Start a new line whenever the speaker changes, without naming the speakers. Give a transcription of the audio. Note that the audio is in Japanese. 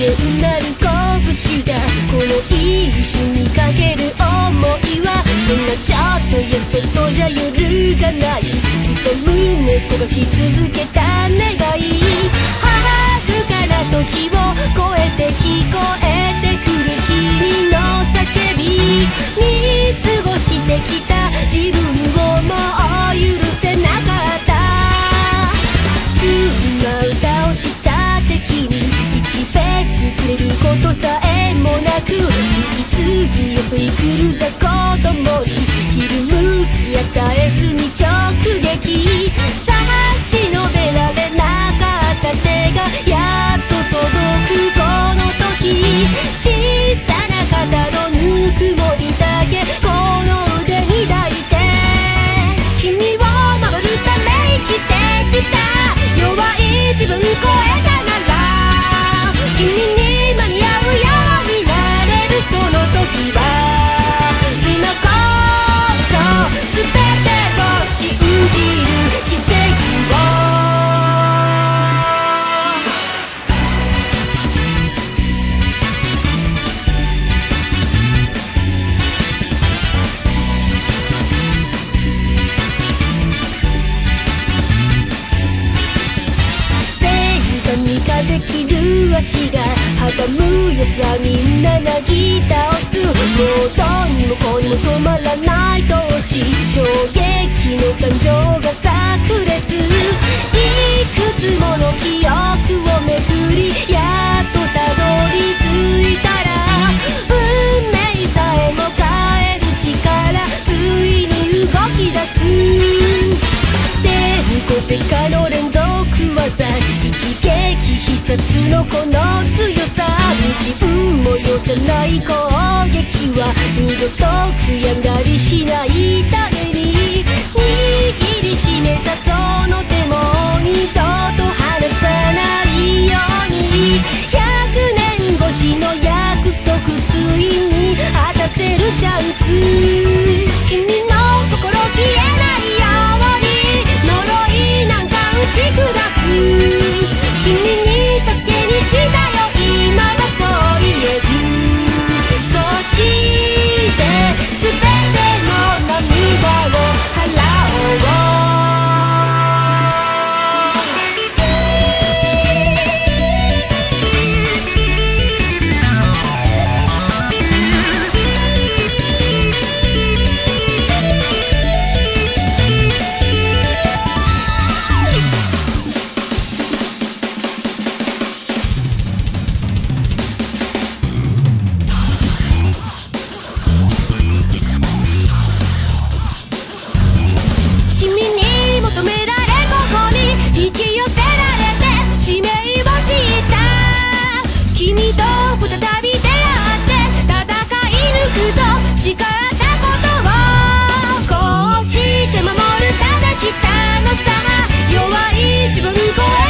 なる拳だこのいい日にかける想いはそんなちょっとやそっとじゃ揺るがないずっと胸焦がし続けたこそい来るぜ子供に昼む隙与えず切る足が阻む奴らみんななぎ倒すもうどうにもこうにも止まらない同士衝撃の感情が炸裂いくつもの記憶を巡りやっとたどり着いたら運命さえも変える力ついに動き出す天候石火の連続技必殺のこの強さ。自分も容赦ない攻撃。こうして守るただきたのさ。弱い自分超え